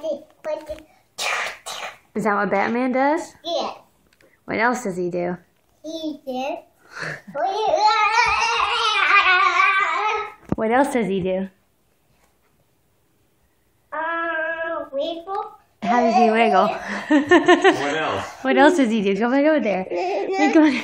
The, the, Is that what Batman does? yeah, What else does he do? he did. What else does he do? Uh, wiggle. How does he wiggle? What else? what else does he do? Come on over there. Come on.